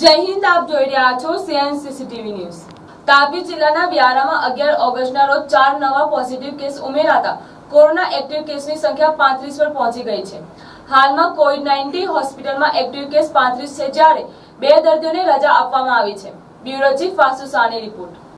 જય હિન્દ, આપ જોઈ રહ્યા છો સીએન સીસીટીવી ન્યૂઝ. તાપી જિલ્લાના વ્યારામાં અગિયાર ઓગસ્ટના રોજ ચાર નવા પોઝિટિવ કેસ ઉમેરાતા. કોરોના એક્ટિવ કેસની સંખ્યા પાંત્રીસ પર પહોંચી ગઈ છે. હાલમાં કોવિડ નાઇન્ટીન હોસ્પિટલમાં એક્ટિવ કેસ પાંત્રીસ છે જ્યારે બે દર્દીઓને રજા આપવામાં આવી છે. બ્યુરો ચીફ વાસુ સાની રિપોર્ટ.